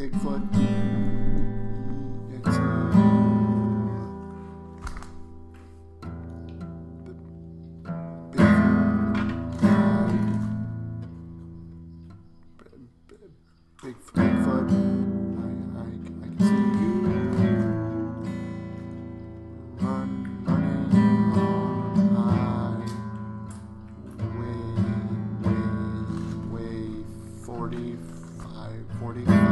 Bigfoot. It's, I, I, I can see you run, running way, way, way, 45, 45.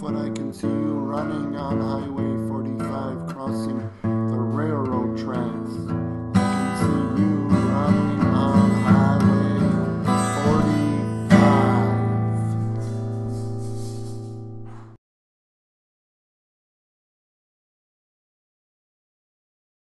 foot I can see you running on Highway 45 crossing the railroad track.